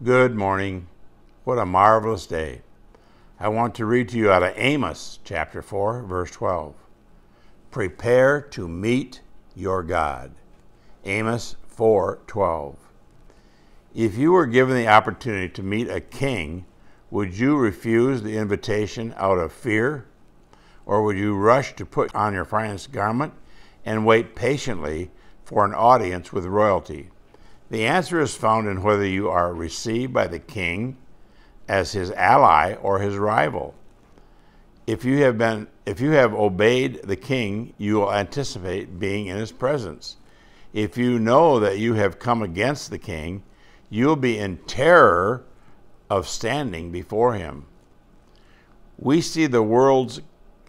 Good morning. What a marvelous day. I want to read to you out of Amos chapter 4, verse 12. Prepare to meet your God. Amos 4:12. If you were given the opportunity to meet a king, would you refuse the invitation out of fear? Or would you rush to put on your finest garment and wait patiently for an audience with royalty? The answer is found in whether you are received by the king as his ally or his rival. If you have been if you have obeyed the king, you will anticipate being in his presence. If you know that you have come against the king, you'll be in terror of standing before him. We see the world's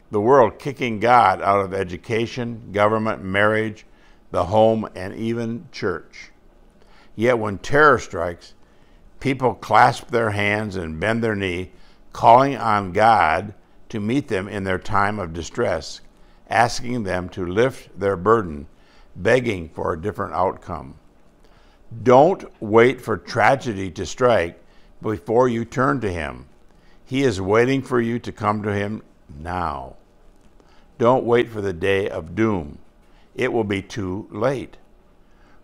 the world kicking God out of education, government, marriage, the home, and even church. Yet when terror strikes, people clasp their hands and bend their knee, calling on God to meet them in their time of distress, asking them to lift their burden, begging for a different outcome. Don't wait for tragedy to strike before you turn to Him. He is waiting for you to come to Him now. Don't wait for the day of doom. It will be too late.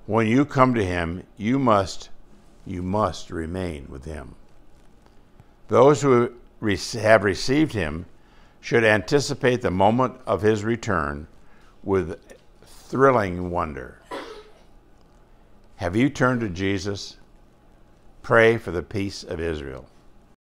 When you come to him, you must you must remain with him. Those who have received him should anticipate the moment of his return with thrilling wonder. Have you turned to Jesus? Pray for the peace of Israel.